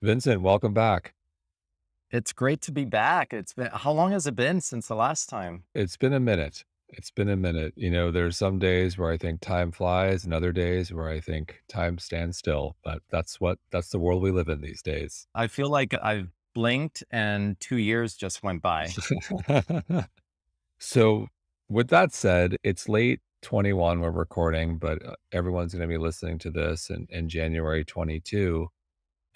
Vincent, welcome back. It's great to be back. It's been how long has it been since the last time? It's been a minute. It's been a minute. You know, there's some days where I think time flies and other days where I think time stands still, but that's what that's the world we live in these days. I feel like I've blinked and 2 years just went by. So, with that said, it's late 21 we're recording, but uh, everyone's going to be listening to this in, in January 22.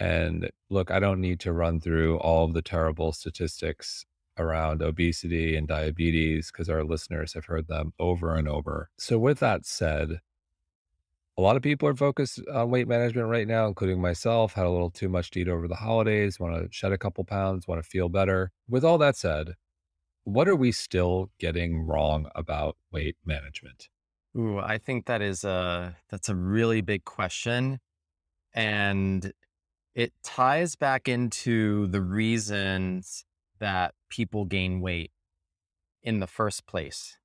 And look, I don't need to run through all of the terrible statistics around obesity and diabetes because our listeners have heard them over and over. So, with that said, a lot of people are focused on weight management right now, including myself. Had a little too much to eat over the holidays, want to shed a couple pounds, want to feel better. With all that said, what are we still getting wrong about weight management? Ooh, I think that is a that's a really big question and it ties back into the reasons that people gain weight in the first place.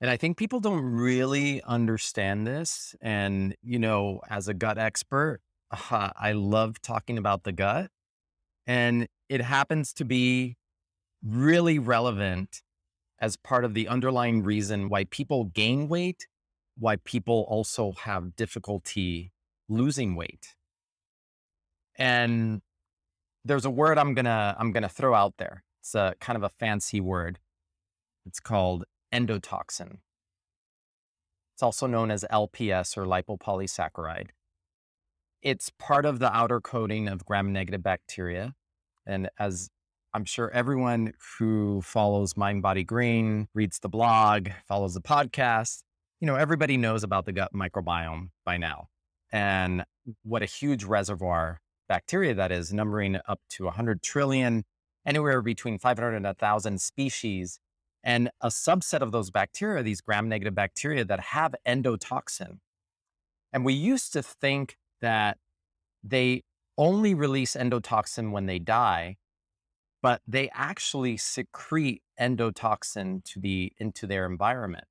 And I think people don't really understand this. And, you know, as a gut expert, uh, I love talking about the gut. And it happens to be really relevant as part of the underlying reason why people gain weight, why people also have difficulty losing weight. And there's a word I'm gonna I'm gonna throw out there. It's a kind of a fancy word. It's called endotoxin. It's also known as LPS or lipopolysaccharide. It's part of the outer coating of gram-negative bacteria. And as I'm sure everyone who follows Mind Body Green, reads the blog, follows the podcast, you know, everybody knows about the gut microbiome by now and what a huge reservoir bacteria that is, numbering up to 100 trillion, anywhere between 500 and 1,000 species. And a subset of those bacteria, these gram negative bacteria that have endotoxin. And we used to think that they only release endotoxin when they die, but they actually secrete endotoxin to the into their environment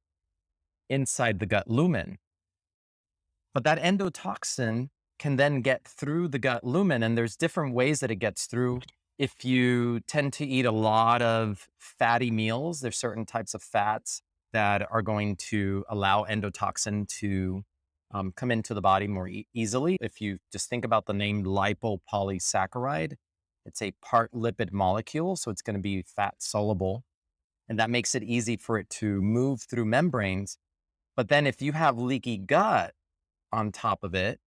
inside the gut lumen. But that endotoxin can then get through the gut lumen. And there's different ways that it gets through. If you tend to eat a lot of fatty meals, there's certain types of fats that are going to allow endotoxin to um, come into the body more e- easily. If you just think about the name lipopolysaccharide, it's a part lipid molecule, so it's going to be fat soluble. And that makes it easy for it to move through membranes. But then if you have leaky gut on top of it,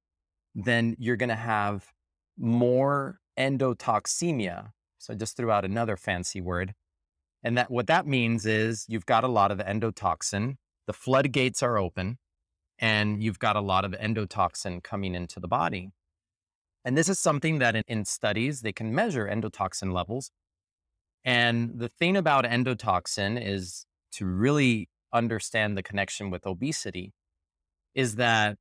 then you're going to have more endotoxemia. So I just threw out another fancy word. And that what that means is you've got a lot of endotoxin, the floodgates are open, and you've got a lot of endotoxin coming into the body. And this is something that in, in studies they can measure endotoxin levels. And the thing about endotoxin is to really understand the connection with obesity is that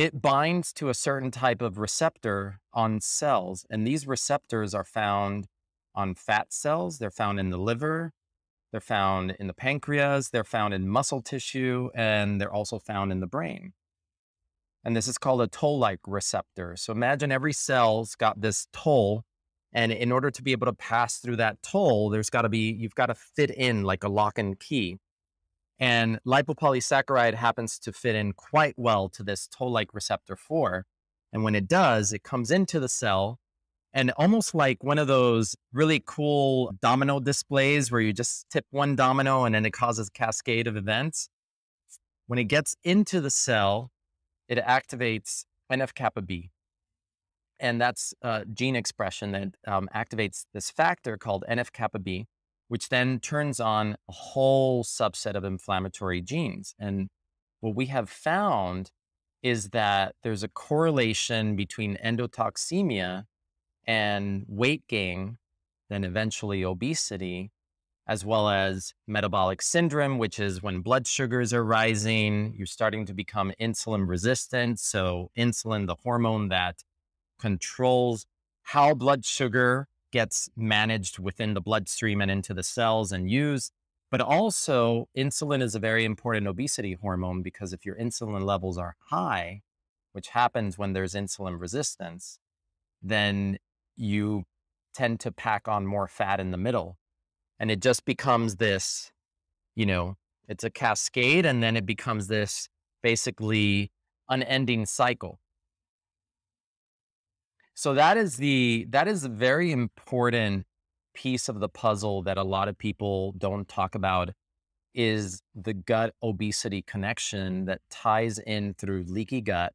it binds to a certain type of receptor on cells. And these receptors are found on fat cells, they're found in the liver, they're found in the pancreas, they're found in muscle tissue, and they're also found in the brain. And this is called a toll like receptor. So imagine every cell's got this toll. And in order to be able to pass through that toll, there's got to be, you've got to fit in like a lock and key. And lipopolysaccharide happens to fit in quite well to this toll-like receptor 4. And when it does, it comes into the cell and almost like one of those really cool domino displays where you just tip one domino and then it causes a cascade of events. When it gets into the cell, it activates NF kappa B. And that's a gene expression that um, activates this factor called NF kappa B which then turns on a whole subset of inflammatory genes. And what we have found is that there's a correlation between endotoxemia and weight gain, then eventually obesity, as well as metabolic syndrome, which is when blood sugars are rising, you're starting to become insulin resistant. So, insulin, the hormone that controls how blood sugar gets managed within the bloodstream and into the cells and used. But also, insulin is a very important obesity hormone because if your insulin levels are high, which happens when there's insulin resistance, then you tend to pack on more fat in the middle. And it just becomes this, you know, it's a cascade and then it becomes this basically unending cycle. So that is the that is a very important piece of the puzzle that a lot of people don't talk about is the gut obesity connection that ties in through leaky gut,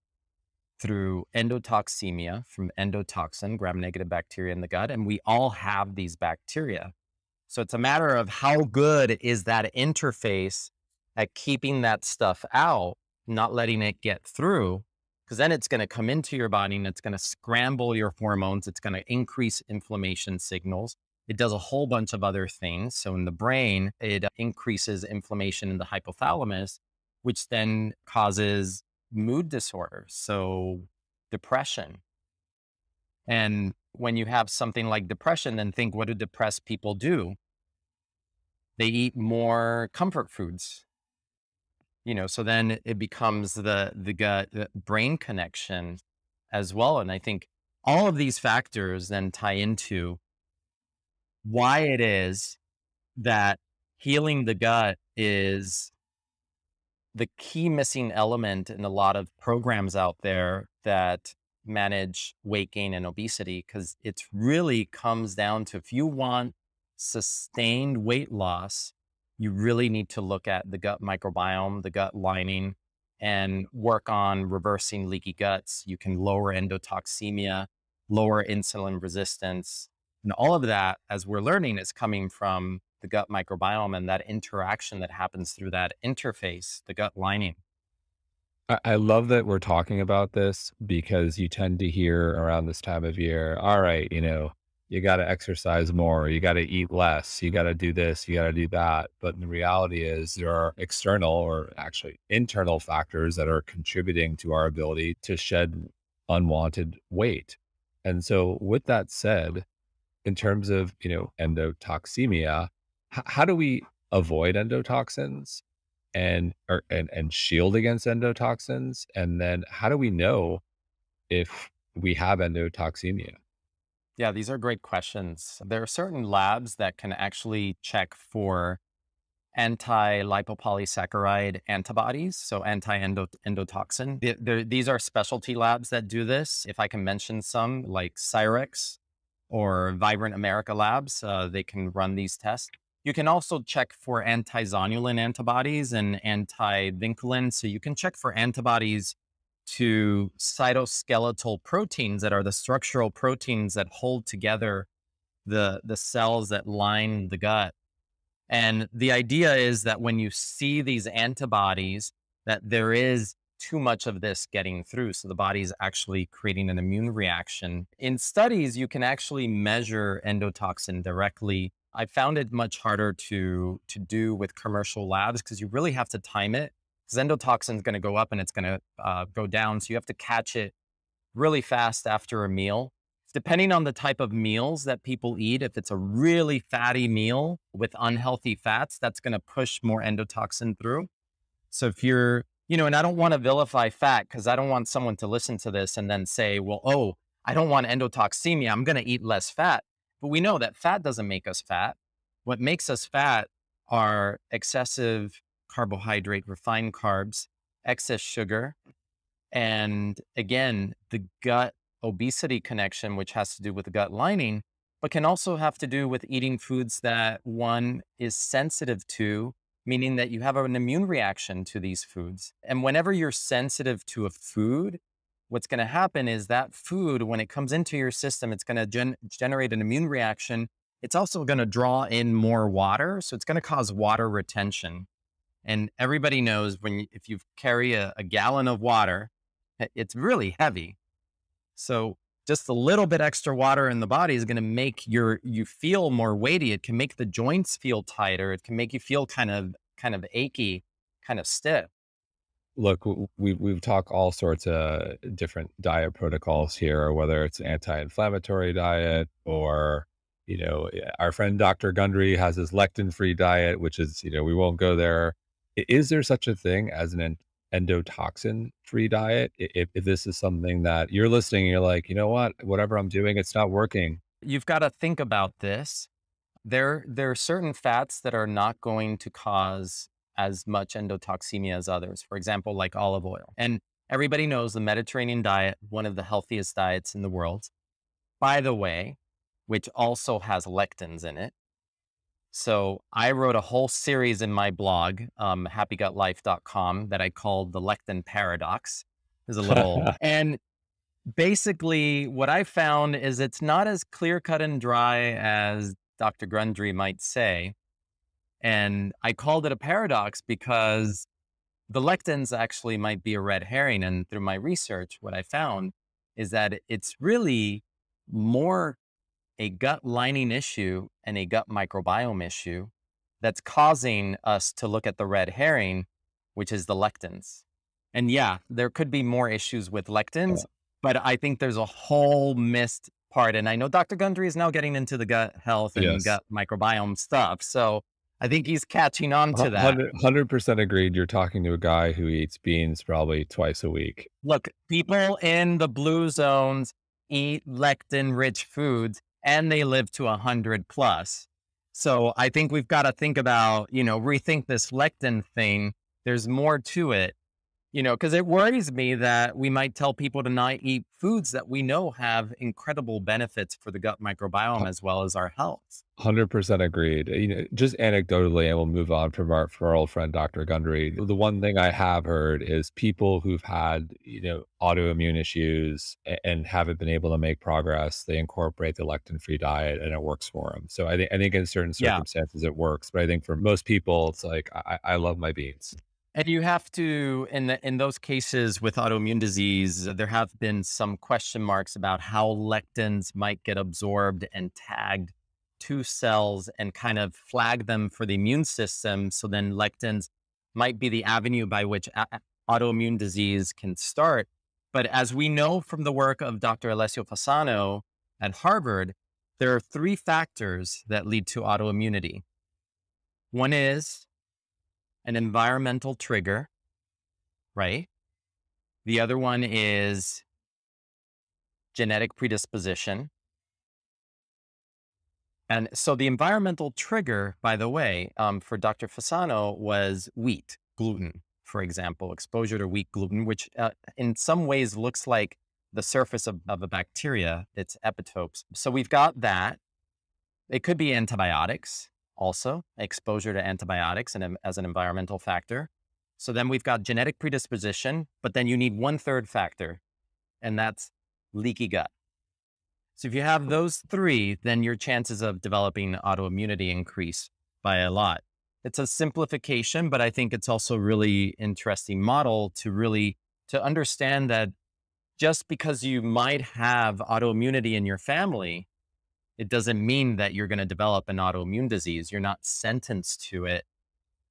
through endotoxemia from endotoxin, gram negative bacteria in the gut. And we all have these bacteria. So it's a matter of how good is that interface at keeping that stuff out, not letting it get through, because then it's going to come into your body and it's going to scramble your hormones. It's going to increase inflammation signals. It does a whole bunch of other things. So in the brain, it uh, increases inflammation in the hypothalamus, which then causes mood disorders. So depression. And when you have something like depression, then think what do depressed people do? They eat more comfort foods. You know, so then it becomes the the gut the brain connection as well. And I think all of these factors then tie into why it is that healing the gut is the key missing element in a lot of programs out there that manage weight gain and obesity because it really comes down to if you want sustained weight loss, you really need to look at the gut microbiome, the gut lining, and work on reversing leaky guts. You can lower endotoxemia, lower insulin resistance, and all of that, as we're learning, is coming from the gut microbiome and that interaction that happens through that interface, the gut lining. I, I love that we're talking about this because you tend to hear around this time of year, all right, you know, you got to exercise more, you got to eat less, you got to do this, you got to do that. But the reality is, there are external or actually internal factors that are contributing to our ability to shed unwanted weight. And so, with that said, in terms of, you know, endotoxemia, h- how do we avoid endotoxins and or and and shield against endotoxins? And then how do we know if we have endotoxemia? Yeah, these are great questions. There are certain labs that can actually check for anti-lipopolysaccharide antibodies, so anti-endotoxin. These are specialty labs that do this. If I can mention some, like Cyrex or Vibrant America Labs. Uh, they can run these tests. You can also check for anti-zonulin antibodies and anti-vinculin. So you can check for antibodies to cytoskeletal proteins that are the structural proteins that hold together the, the cells that line the gut. And the idea is that when you see these antibodies, that there is too much of this getting through. So the body is actually creating an immune reaction. In studies, you can actually measure endotoxin directly. I found it much harder to, to do with commercial labs because you really have to time it. Endotoxin is going to go up and it's going to uh, go down. So you have to catch it really fast after a meal. Depending on the type of meals that people eat, if it's a really fatty meal with unhealthy fats, that's going to push more endotoxin through. So if you're you know, and I don't want to vilify fat because I don't want someone to listen to this and then say, well, oh, I don't want endotoxemia. I'm going to eat less fat. But we know that fat doesn't make us fat. What makes us fat are excessive carbohydrate, refined carbs, excess sugar. And again, the gut obesity connection, which has to do with the gut lining, but can also have to do with eating foods that one is sensitive to meaning that you have an immune reaction to these foods. And whenever you're sensitive to a food, what's going to happen is that food, when it comes into your system, it's going to gen- generate an immune reaction. It's also going to draw in more water. So it's going to cause water retention. And everybody knows when, if you carry a, a gallon of water, eh, it's really heavy. So just a little bit extra water in the body is going to make your you feel more weighty. It can make the joints feel tighter. It can make you feel kind of kind of achy kind of stiff. Look we we've talked all sorts of different diet protocols here whether it's anti-inflammatory diet or you know eh, our friend dr gundry has his lectin free diet which is you know we won't go there is there such a thing as an endotoxin free diet? If, if this is something that you're listening you're like you know what? Whatever i'm doing it's not working. You've got to think about this. There there are certain fats that are not going to cause as much endotoxemia as others for example like olive oil. And everybody knows the mediterranean diet one of the healthiest diets in the world. By the way which also has lectins in it so I wrote a whole series in my blog, um, happygutlife.com, that I called the lectin paradox. Is a little and basically what I found is it's not as clear cut and dry as Dr. Gundry might say. And I called it a paradox because the lectins actually might be a red herring. And through my research, what I found is that it's really more a gut lining issue and a gut microbiome issue that's causing us to look at the red herring, which is the lectins. And yeah, there could be more issues with lectins, but I think there's a whole missed part. And I know Dr. Gundry is now getting into the gut health and yes. gut microbiome stuff. So I think he's catching on to that. 100% agreed. You're talking to a guy who eats beans probably twice a week. Look, people in the blue zones eat lectin rich foods and they live to 100 plus. So I think we've got to think about, you know, rethink this lectin thing. There's more to it you know, because it worries me that we might tell people to not eat foods that we know have incredible benefits for the gut microbiome as well as our health. 100% agreed. You know, just anecdotally, and we'll move on from our, from our old friend, Dr. Gundry. The one thing I have heard is people who've had, you know, autoimmune issues and haven't been able to make progress, they incorporate the lectin free diet and it works for them. So I think, I think in certain circumstances yeah. it works, but I think for most people, it's like, I, I love my beans. And you have to, in the, in those cases with autoimmune disease, there have been some question marks about how lectins might get absorbed and tagged to cells and kind of flag them for the immune system. So then lectins might be the avenue by which autoimmune disease can start. But as we know from the work of Dr. Alessio Fasano at Harvard, there are three factors that lead to autoimmunity. One is an environmental trigger, right? The other one is genetic predisposition. And so the environmental trigger, by the way, um, for Dr. Fasano was wheat, gluten, for example, exposure to wheat gluten, which uh, in some ways looks like the surface of, of a bacteria, its epitopes. So we've got that. It could be antibiotics also exposure to antibiotics and as an environmental factor. So then we've got genetic predisposition, but then you need one third factor, and that's leaky gut. So if you have those three, then your chances of developing autoimmunity increase by a lot. It's a simplification, but I think it's also really interesting model to really to understand that just because you might have autoimmunity in your family it doesn't mean that you're going to develop an autoimmune disease. You're not sentenced to it.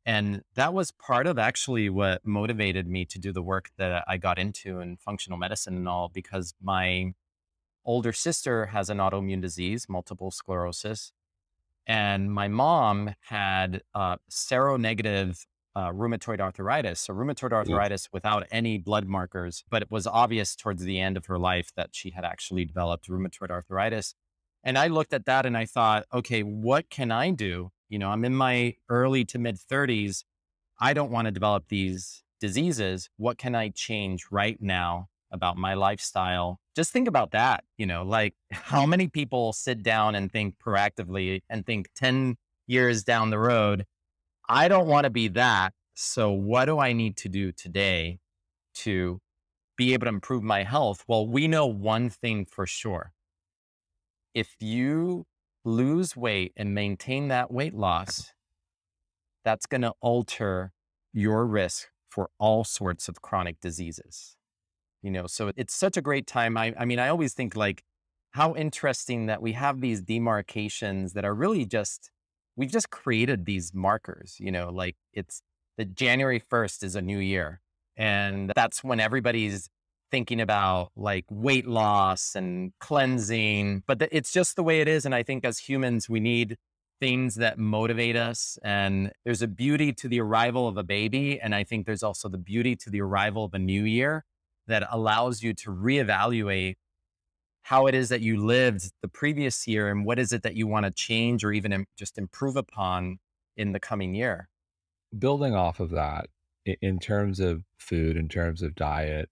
And that was part of actually what motivated me to do the work that I got into in functional medicine and all, because my older sister has an autoimmune disease, multiple sclerosis. And my mom had uh, seronegative uh, rheumatoid arthritis. So, rheumatoid arthritis without any blood markers, but it was obvious towards the end of her life that she had actually developed rheumatoid arthritis. And I looked at that and I thought, okay, what can I do? You know, I'm in my early to mid 30s. I don't want to develop these diseases. What can I change right now about my lifestyle? Just think about that. You know, like how many people sit down and think proactively and think 10 years down the road, I don't want to be that. So, what do I need to do today to be able to improve my health? Well, we know one thing for sure if you lose weight and maintain that weight loss, that's going to alter your risk for all sorts of chronic diseases. You know, so it's such a great time. I, I mean, I always think like how interesting that we have these demarcations that are really just, we've just created these markers, you know, like it's the January 1st is a new year. And that's when everybody's thinking about like weight loss and cleansing, but it's just the way it is. And I think as humans, we need things that motivate us. And there's a beauty to the arrival of a baby. And I think there's also the beauty to the arrival of a new year that allows you to reevaluate how it is that you lived the previous year and what is it that you want to change or even just improve upon in the coming year. Building off of that, in terms of food, in terms of diet,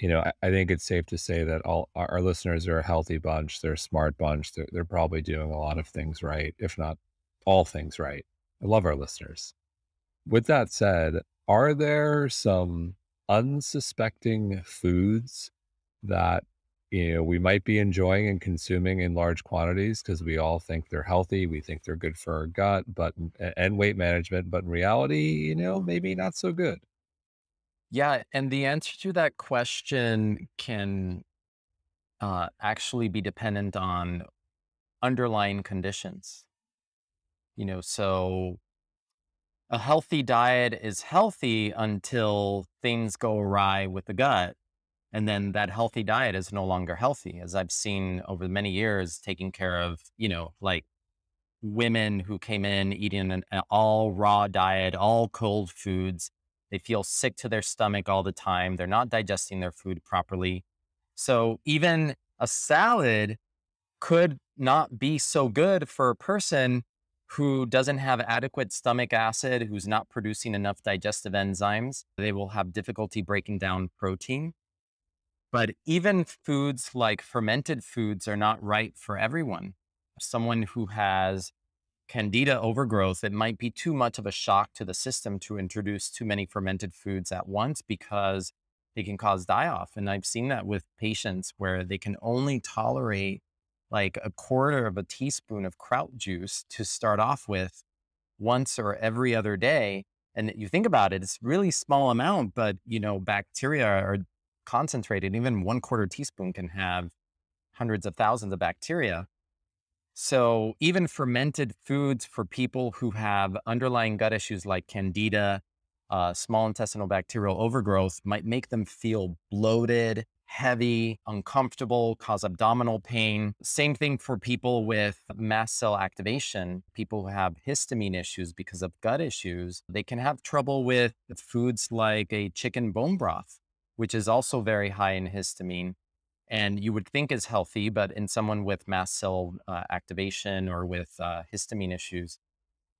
you know, I, I think it's safe to say that all our, our, listeners are a healthy bunch. They're a smart bunch. They're, they're probably doing a lot of things right, if not all things right. I love our listeners. With that said, are there some unsuspecting foods that you know we might be enjoying and consuming in large quantities because we all think they're healthy we think they're good for our gut but and weight management but in reality you know maybe not so good yeah, and the answer to that question can uh, actually be dependent on underlying conditions. You know, so a healthy diet is healthy until things go awry with the gut. And then that healthy diet is no longer healthy, as I've seen over many years, taking care of, you know, like women who came in eating an all raw diet, all cold foods they feel sick to their stomach all the time. They're not digesting their food properly. So even a salad could not be so good for a person who doesn't have adequate stomach acid, who's not producing enough digestive enzymes. They will have difficulty breaking down protein. But even foods like fermented foods are not right for everyone. Someone who has candida overgrowth, it might be too much of a shock to the system to introduce too many fermented foods at once because they can cause die off. And I've seen that with patients where they can only tolerate like a quarter of a teaspoon of kraut juice to start off with once or every other day. And you think about it, it's really small amount, but you know, bacteria are concentrated. Even one quarter teaspoon can have hundreds of thousands of bacteria. So even fermented foods for people who have underlying gut issues like candida, uh, small intestinal bacterial overgrowth might make them feel bloated, heavy, uncomfortable, cause abdominal pain. Same thing for people with mast cell activation, people who have histamine issues because of gut issues. They can have trouble with foods like a chicken bone broth, which is also very high in histamine and you would think is healthy, but in someone with mast cell uh, activation or with uh, histamine issues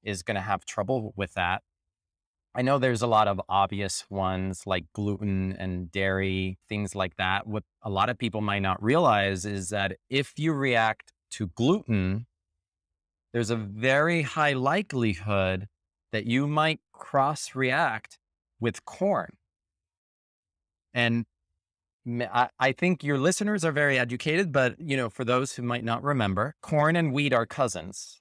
is going to have trouble with that. I know there's a lot of obvious ones like gluten and dairy, things like that. What a lot of people might not realize is that if you react to gluten, there's a very high likelihood that you might cross react with corn. And I, think your listeners are very educated, but you know, for those who might not remember, corn and wheat are cousins.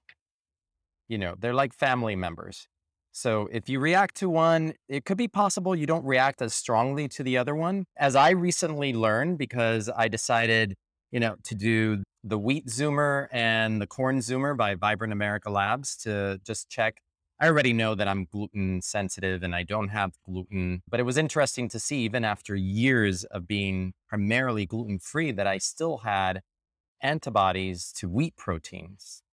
You know, they're like family members. So if you react to one, it could be possible you don't react as strongly to the other one. As I recently learned, because I decided, you know, to do the wheat zoomer and the corn zoomer by Vibrant America Labs to just check I already know that I'm gluten sensitive and I don't have gluten, but it was interesting to see, even after years of being primarily gluten free, that I still had antibodies to wheat proteins.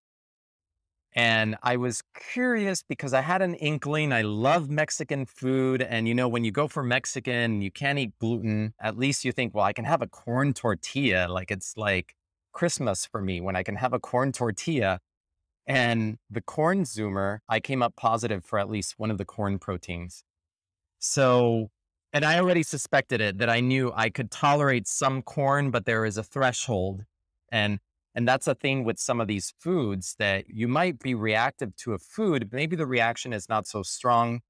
And I was curious because I had an inkling. I love Mexican food. And, you know, when you go for Mexican, you can't eat gluten. At least you think, well, I can have a corn tortilla. Like it's like Christmas for me when I can have a corn tortilla. And the corn zoomer, I came up positive for at least one of the corn proteins. So, and I already suspected it that I knew I could tolerate some corn, but there is a threshold. And and that's a thing with some of these foods that you might be reactive to a food, maybe the reaction is not so strong.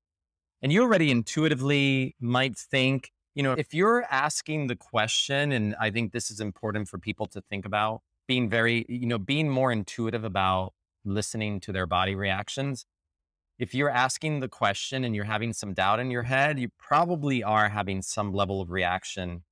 And you already intuitively might think, you know, if you're asking the question, and I think this is important for people to think about, being very, you know, being more intuitive about listening to their body reactions. If you're asking the question and you're having some doubt in your head, you probably are having some level of reaction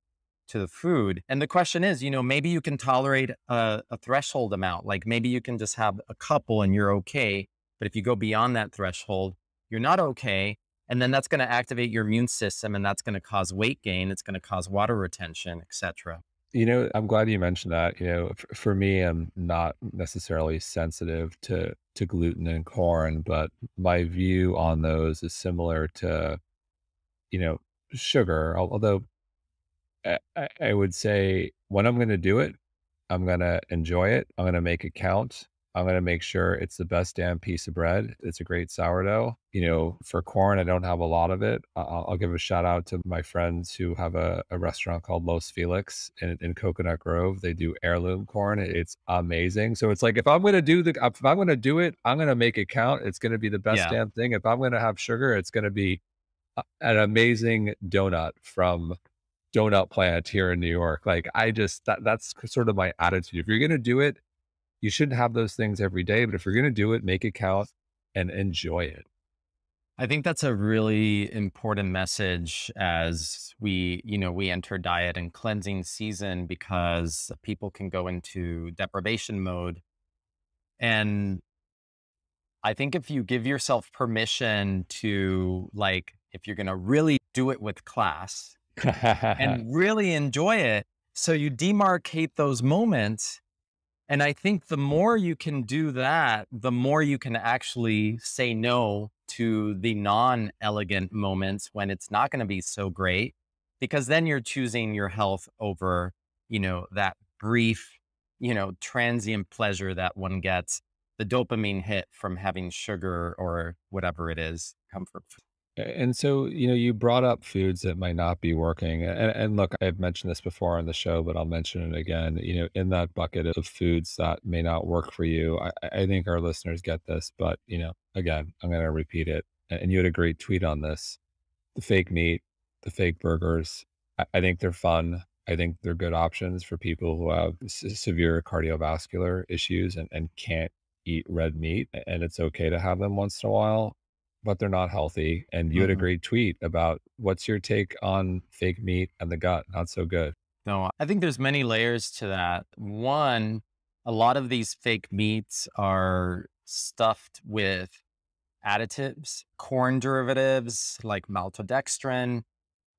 to the food. And the question is, you know, maybe you can tolerate a, a, threshold amount. Like maybe you can just have a couple and you're okay. But if you go beyond that threshold, you're not okay. And then that's going to activate your immune system and that's going to cause weight gain. It's going to cause water retention, etc. You know, I'm glad you mentioned that. You know, f for me, I'm not necessarily sensitive to to gluten and corn, but my view on those is similar to, you know, sugar, al although I I I would say when I'm gonna do it, I'm gonna enjoy it, I'm gonna make it count, I'm gonna make sure it's the best damn piece of bread, it's a great sourdough. You know, for corn, I don't have a lot of it. I'll I'll give a shout out to my friends who have a a restaurant called Los Felix in in Coconut Grove. They do heirloom corn, it's amazing. So it's like, if I'm gonna do the if I'm gonna do it, I'm gonna make it count, it's gonna be the best Yeah. damn thing. If I'm gonna have sugar, it's gonna be an amazing donut from Doughnut Plant here in New York. Like, I just that that's sort of my attitude. If you're gonna do it, you shouldn't have those things every day, but if you're gonna do it, make it count and enjoy it. I think that's a really important message as we, you know, we enter diet and cleansing season because people can go into deprivation mode. And I think if you give yourself permission to, like, if you're going to really do it with class and really enjoy it, so you demarcate those moments. And I think the more you can do that, the more you can actually say no to the non elegant moments when it's not going to be so great, because then you're choosing your health over, you know, that brief, you know, transient pleasure that one gets, the dopamine hit from having sugar or whatever it is, comfort. And so, you know, you brought up foods that might not be working, and and look, I've mentioned this before on the show, but I'll mention it again, you know, in that bucket of foods that may not work for you, I I think our listeners get this, but, you know, again, I'm gonna repeat it, and you had a great tweet on this. The fake meat, the fake burgers, I I think they're fun. I think they're good options for people who have se severe cardiovascular issues and and can't eat red meat, and it's okay to have them once in a while, but they're not healthy, and you had a Mhm. great tweet about what's your take on fake meat and the gut? Not so good. No, I think there's many layers to that. One, a lot of these fake meats are stuffed with additives, corn derivatives like maltodextrin,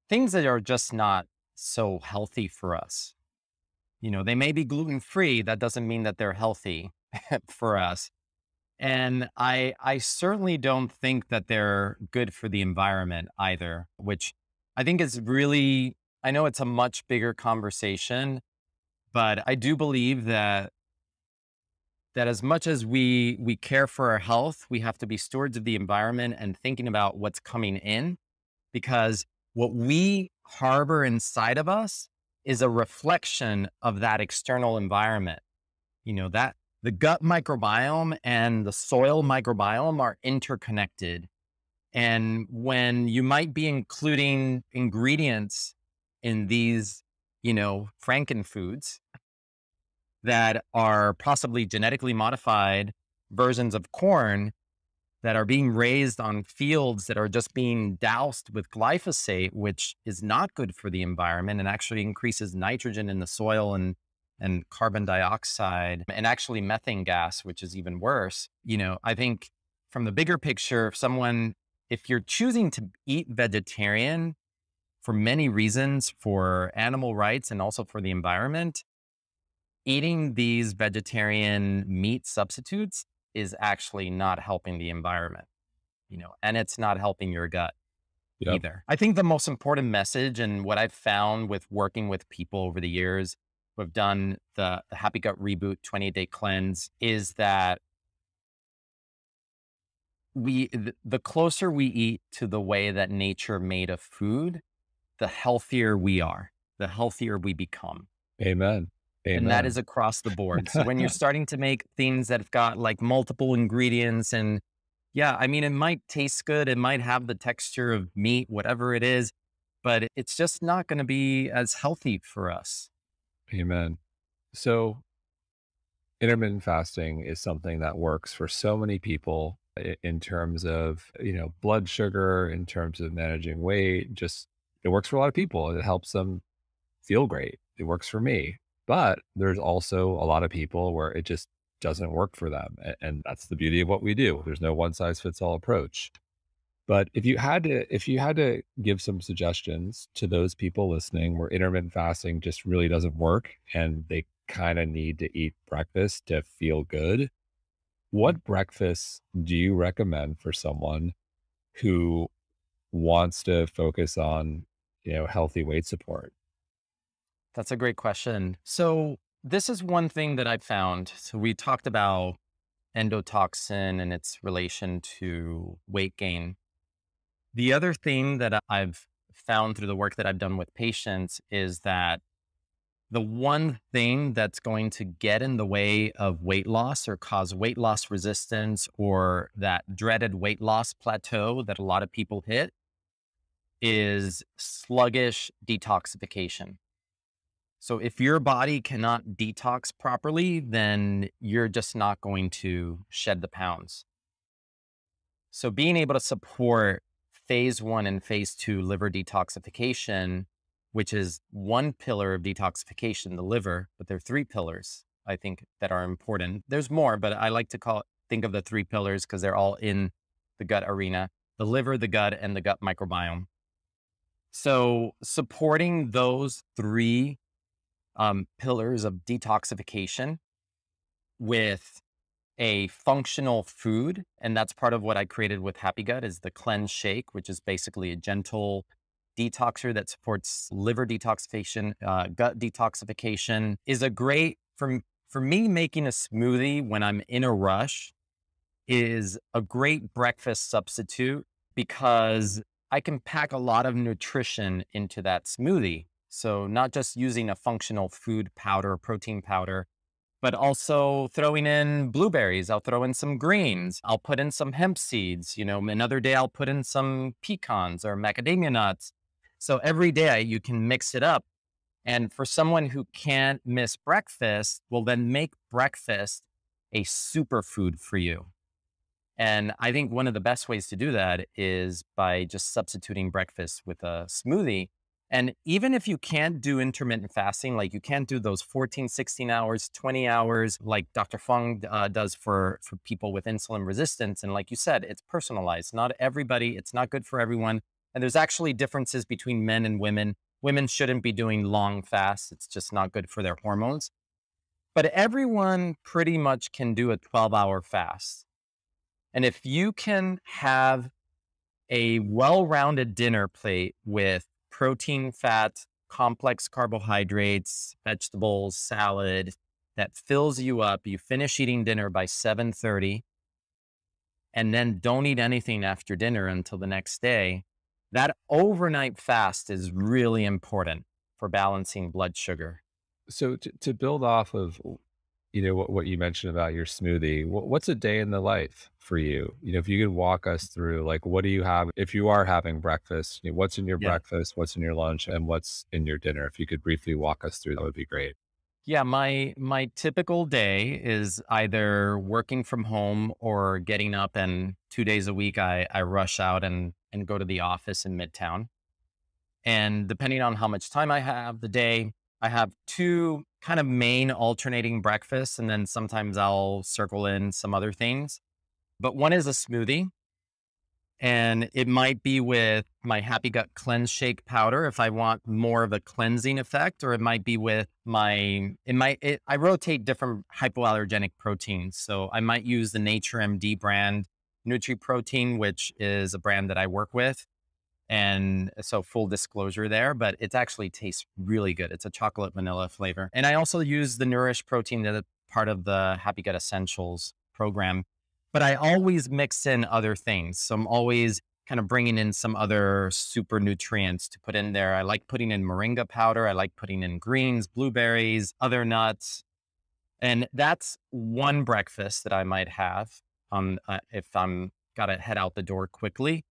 things that are just not so healthy for us. You know, they may be gluten free. That doesn't mean that they're healthy for us. And I I certainly don't think that they're good for the environment either, which I think is really I know it's a much bigger conversation, but I do believe that that as much as we we care for our health, we have to be stewards of the environment and thinking about what's coming in because what we harbor inside of us is a reflection of that external environment. You know, that the gut microbiome and the soil microbiome are interconnected. And when you might be including ingredients in these, you know, frankenfoods that are possibly genetically modified versions of corn that are being raised on fields that are just being doused with glyphosate, which is not good for the environment and actually increases nitrogen in the soil and and carbon dioxide and actually methane gas, which is even worse. You know, I think from the bigger picture, if someone, if you're choosing to eat vegetarian for many reasons, for animal rights and also for the environment, eating these vegetarian meat substitutes is actually not helping the environment, you know, and it's not helping your gut Yep. either. I think the most important message and what I've found with working with people over the years have done the, the Happy Gut Reboot 28 day cleanse is that we, the closer we eat to the way that nature made a food, the healthier we are, the healthier we become. Amen. Amen. And that is across the board. So when you're starting to make things that have got like multiple ingredients and yeah, I mean, it might taste good. It might have the texture of meat, whatever it is, but it's just not going to be as healthy for us. Amen. So, intermittent fasting is something that works for so many people in terms of, you know, blood sugar, in terms of managing weight, just it works for a lot of people. It helps them feel great. It works for me. But there's also a lot of people where it just doesn't work for them. And that's the beauty of what we do. There's no one size fits all approach. But if you had to if you had to give some suggestions to those people listening where intermittent fasting just really doesn't work and they kind of need to eat breakfast to feel good, what breakfast do you recommend for someone who wants to focus on, you know, healthy weight support? That's a great question. So, this is one thing that I've found. So, we talked about endotoxin and its relation to weight gain. The other thing that I've found through the work that I've done with patients is that the one thing that's going to get in the way of weight loss or cause weight loss resistance or that dreaded weight loss plateau that a lot of people hit is sluggish detoxification. So if your body cannot detox properly, then you're just not going to shed the pounds. So being able to support phase one and phase two liver detoxification, which is one pillar of detoxification, the liver, but there are three pillars I think that are important. There's more, but I like to call it, think of the three pillars because they're all in the gut arena the liver, the gut, and the gut microbiome. So supporting those three um, pillars of detoxification with a functional food, and that's part of what I created with Happy Gut is the cleanse shake, which is basically a gentle detoxer that supports liver detoxification, uh, gut detoxification, is a great for for me making a smoothie when I'm in a rush is a great breakfast substitute because I can pack a lot of nutrition into that smoothie. So not just using a functional food powder, protein powder, but also throwing in blueberries. I'll throw in some greens. I'll put in some hemp seeds. You know, another day I'll put in some pecans or macadamia nuts. So every day you can mix it up. And for someone who can't miss breakfast, well, then make breakfast a superfood for you. And I think one of the best ways to do that is by just substituting breakfast with a smoothie. And even if you can't do intermittent fasting, like you can't do those 14, 16 hours, 20 hours, like Dr. Fung uh, does for, for people with insulin resistance. And like you said, it's personalized. Not everybody, it's not good for everyone. And there's actually differences between men and women. Women shouldn't be doing long fasts, it's just not good for their hormones. But everyone pretty much can do a 12 hour fast. And if you can have a well rounded dinner plate with protein, fat, complex carbohydrates, vegetables, salad that fills you up, you finish eating dinner by 7:30 and then don't eat anything after dinner until the next day. That overnight fast is really important for balancing blood sugar. So to, to build off of you know what, what you mentioned about your smoothie what, what's a day in the life for you you know if you could walk us through like what do you have if you are having breakfast you know, what's in your Yeah. breakfast what's in your lunch and what's in your dinner if you could briefly walk us through that would be great Yeah, my my typical day is either working from home or getting up and 2 days a week I I rush out and and go to the office in Midtown. And depending on how much time I have the day, I have 2 kind of main alternating breakfasts and then sometimes I'll circle in some other things. But one is a smoothie and it might be with my Happy Gut Cleanse Shake powder if I want more of a cleansing effect, or it might be with my, it might, it, I rotate different hypoallergenic proteins. So I might use the Nature MD brand Nutri Protein, which is a brand that I work with. And so full disclosure there, but it actually tastes really good. It's a chocolate vanilla flavor. And I also use the Nourish protein that is part of the Happy Gut Essentials program but I always mix in other things. So I'm always kind of bringing in some other super nutrients to put in there. I like putting in moringa powder. I like putting in greens, blueberries, other nuts. And that's one breakfast that I might have um, uh, if I'm got to head out the door quickly.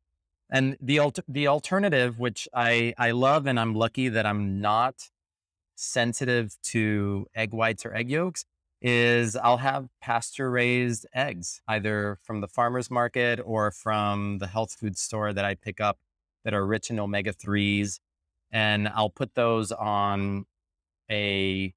And the the alternative, which I I love, and I'm lucky that I'm not sensitive to egg whites or egg yolks, is I'll have pasture raised eggs, either from the farmer's market or from the health food store that I pick up that are rich in omega 3s. And I'll put those on a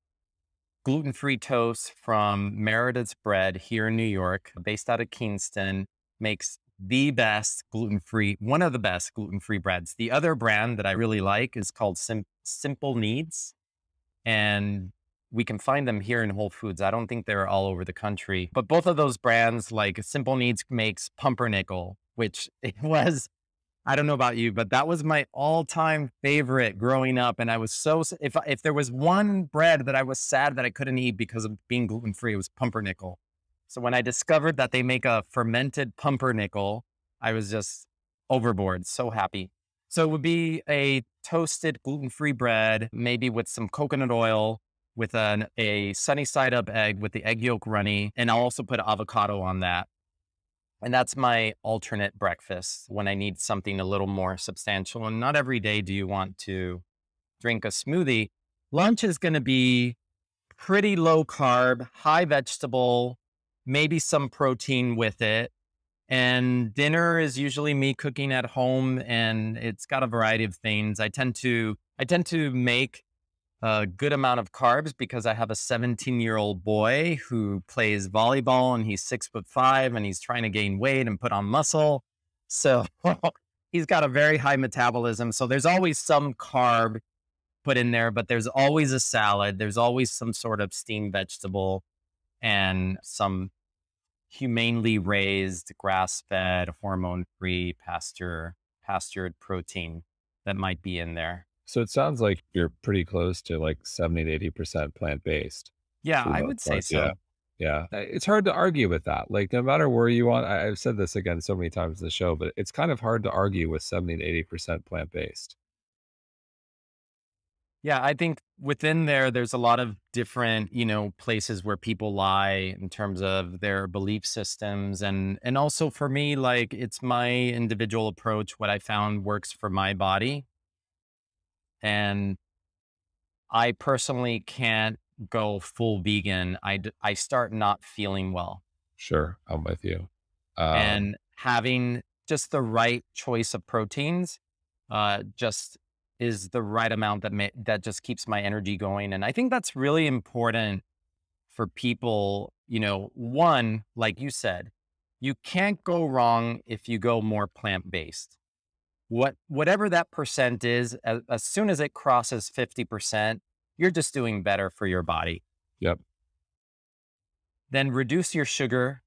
gluten free toast from Meredith's Bread here in New York, based out of Kingston, makes the best gluten free, one of the best gluten free breads. The other brand that I really like is called Sim- Simple Kneads. And we can find them here in Whole Foods. I don't think they're all over the country, but both of those brands, like Simple Kneads makes pumpernickel, which it was, I don't know about you, but that was my all time favorite growing up. And I was so, if, if there was one bread that I was sad that I couldn't eat because of being gluten free, it was pumpernickel. So when I discovered that they make a fermented pumpernickel, I was just overboard, so happy. So it would be a toasted gluten free bread, maybe with some coconut oil, with an, a sunny side up egg with the egg yolk runny. And I'll also put avocado on that. And that's my alternate breakfast when I need something a little more substantial. And not every day do you want to drink a smoothie. Lunch is going to be pretty low carb, high vegetable, maybe some protein with it. And dinner is usually me cooking at home and it's got a variety of things. I tend to I tend to make a good amount of carbs because I have a 17 year old boy who plays volleyball and he's six foot five and he's trying to gain weight and put on muscle. So he's got a very high metabolism. So there's always some carb put in there, but there's always a salad. There's always some sort of steamed vegetable and some humanely raised, grass fed, hormone free, pasture pastured protein that might be in there. So it sounds like you're pretty close to like 70 to 80% plant based. Yeah, I would say so. Yeah. Yeah. It's hard to argue with that. Like, no matter where you want, I, have said this again so many times in the show, but it's kind of hard to argue with 70 to 80% plant based. Yeah, I think within there, there's a lot of different, you know, places where people lie in terms of their belief systems, and and also for me, like it's my individual approach. What I found works for my body, and I personally can't go full vegan. I I start not feeling well. Sure, I'm with you. Um, and having just the right choice of proteins, uh, just is the right amount that may, that just keeps my energy going. And I think that's really important for people. You know, one, like you said, you can't go wrong if you go more plant based. What whatever that percent is, as, as soon as it crosses fifty percent, you're just doing better for your body. Yep. Then reduce your sugar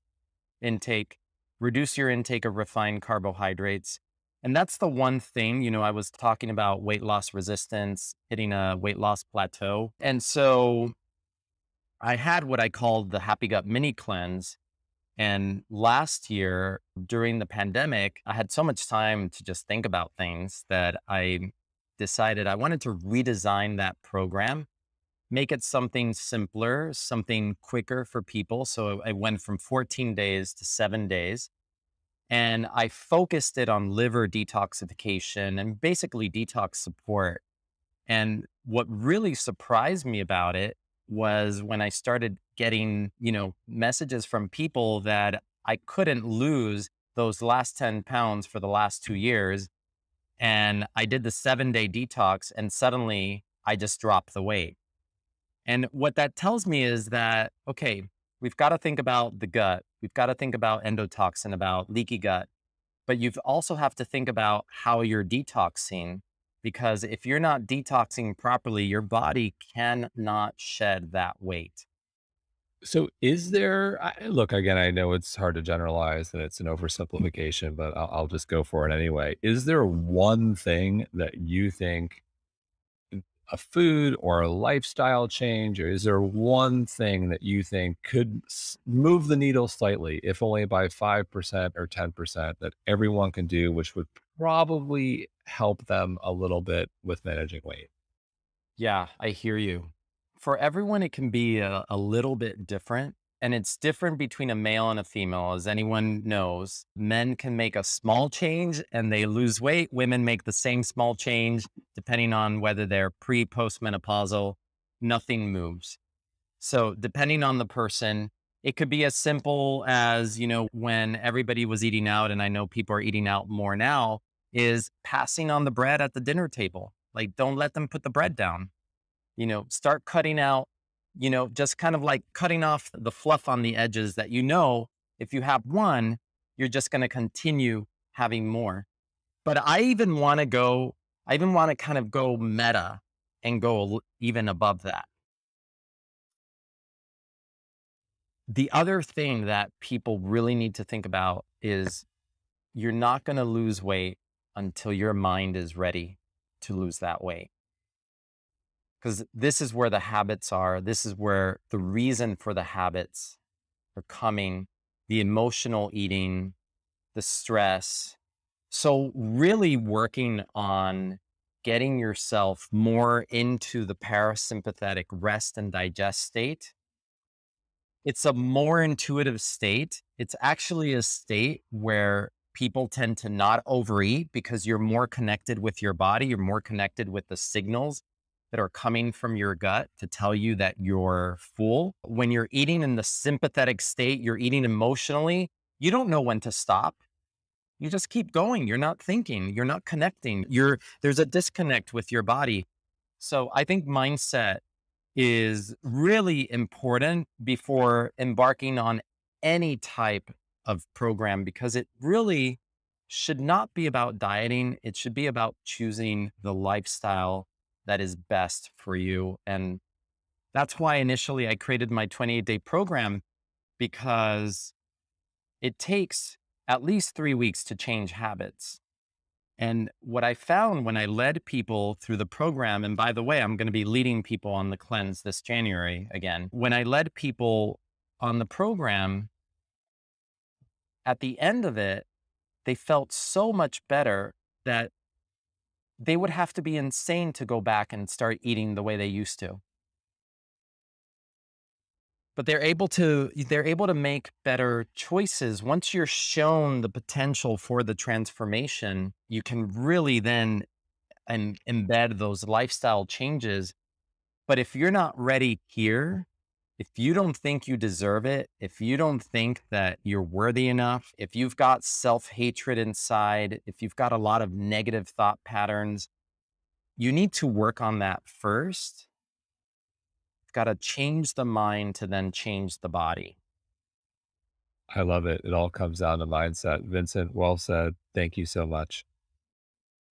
intake, reduce your intake of refined carbohydrates, and that's the one thing, you know, I was talking about weight loss resistance, hitting a weight loss plateau. And so I had what I called the Happy Gut mini cleanse. And last year during the pandemic, I had so much time to just think about things that I decided I wanted to redesign that program, make it something simpler, something quicker for people. So I went from 14 days to seven days. And I focused it on liver detoxification and basically detox support. And what really surprised me about it was when I started getting, you know, messages from people that I couldn't lose those last 10 pounds for the last two years. And I did the seven day detox and suddenly I just dropped the weight. And what that tells me is that, okay, we've got to think about the gut. We've got to think about endotoxin, about leaky gut. But you also have to think about how you're detoxing because if you're not detoxing properly, your body cannot shed that weight. So, is there, look, again, I know it's hard to generalize and it's an oversimplification, but I'll, I'll just go for it anyway. Is there one thing that you think a food or a lifestyle change? Or is there one thing that you think could move the needle slightly, if only by 5% or 10%, that everyone can do, which would probably help them a little bit with managing weight? Yeah, I hear you. For everyone, it can be a, a little bit different. And it's different between a male and a female. As anyone knows, men can make a small change and they lose weight. Women make the same small change, depending on whether they're pre, post menopausal, nothing moves. So, depending on the person, it could be as simple as, you know, when everybody was eating out, and I know people are eating out more now, is passing on the bread at the dinner table. Like, don't let them put the bread down. You know, start cutting out you know, just kind of like cutting off the fluff on the edges that you know, if you have one, you're just going to continue having more. But I even want to go, I even want to kind of go meta and go even above that. The other thing that people really need to think about is you're not going to lose weight until your mind is ready to lose that weight. Because this is where the habits are. This is where the reason for the habits are coming the emotional eating, the stress. So, really working on getting yourself more into the parasympathetic rest and digest state. It's a more intuitive state. It's actually a state where people tend to not overeat because you're more connected with your body, you're more connected with the signals that are coming from your gut to tell you that you're full. When you're eating in the sympathetic state, you're eating emotionally, you don't know when to stop. You just keep going. You're not thinking, you're not connecting. You're there's a disconnect with your body. So I think mindset is really important before embarking on any type of program because it really should not be about dieting. It should be about choosing the lifestyle that is best for you. And that's why initially I created my 28 day program because it takes at least three weeks to change habits. And what I found when I led people through the program, and by the way, I'm going to be leading people on the cleanse this January again. When I led people on the program, at the end of it, they felt so much better that they would have to be insane to go back and start eating the way they used to. But they're able to they're able to make better choices once you're shown the potential for the transformation. You can really then embed those lifestyle changes. But if you're not ready here, if you don't think you deserve it, if you don't think that you're worthy enough, if you've got self hatred inside, if you've got a lot of negative thought patterns, you need to work on that first. You've got to change the mind to then change the body. I love it. It all comes down to mindset. Vincent, well said. Thank you so much.